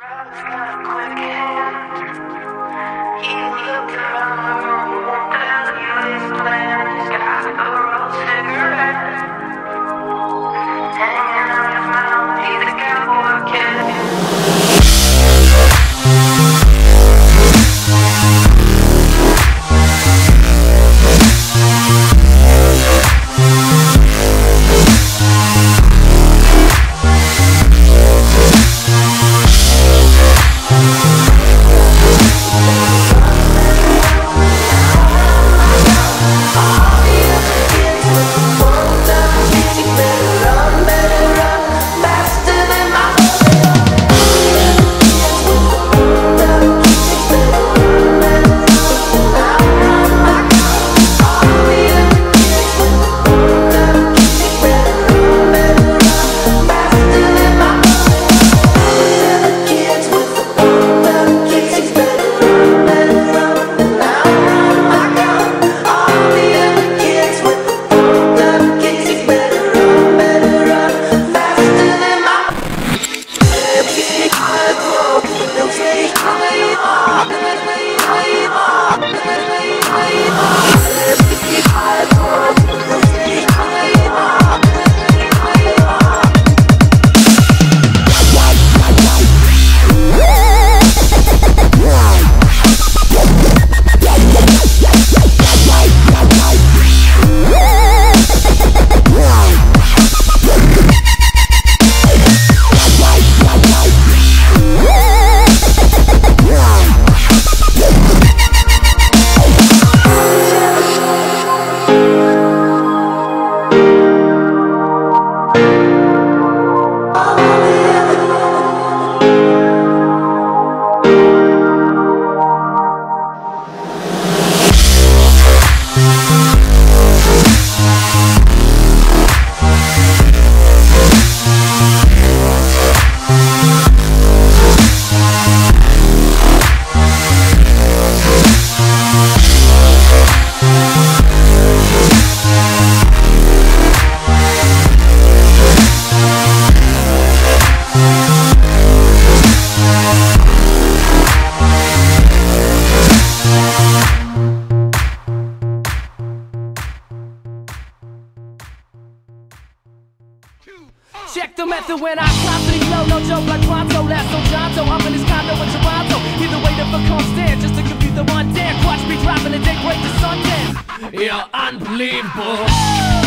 Rock. Check the method when I cop to low, no joke like Pronto, Lasso Jonto, up in his condo in Toronto. Either way to become stand, just to confuse the one dance. Watch me dropping the day break the sun dance. You're unbelievable.